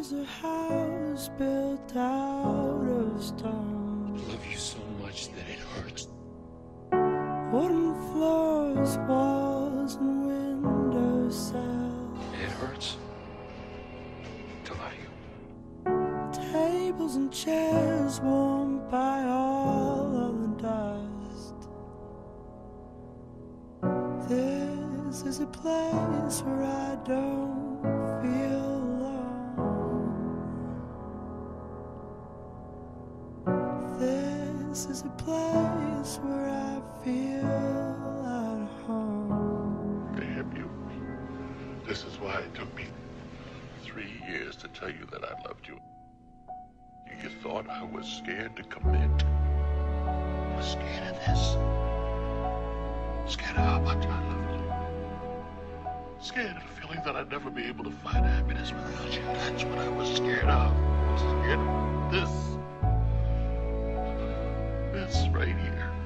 is a house built out of stone. I love you so much that it hurts. Wooden floors, walls, and windowsills. It hurts to love you. Tables and chairs warmed by all of the dust. This is a place where I don't This is a place where I feel at home. Damn you. This is why it took me three years to tell you that I loved you. You thought I was scared to commit. I was scared of this. Scared of how much I loved you. Scared of the feeling that I'd never be able to find happiness without you. That's what I was scared of. I was scared of this this right here.